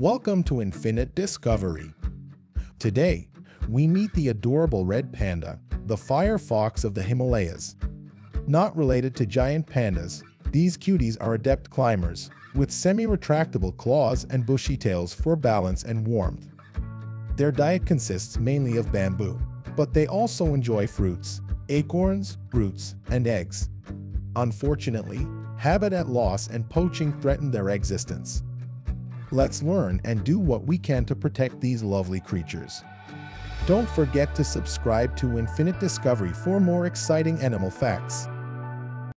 Welcome to Infinite Discovery. Today, we meet the adorable red panda, the fire fox of the Himalayas. Not related to giant pandas, these cuties are adept climbers, with semi-retractable claws and bushy tails for balance and warmth. Their diet consists mainly of bamboo, but they also enjoy fruits, acorns, roots, and eggs. Unfortunately, habitat loss and poaching threaten their existence. Let's learn and do what we can to protect these lovely creatures. Don't forget to subscribe to Infinite Discovery for more exciting animal facts.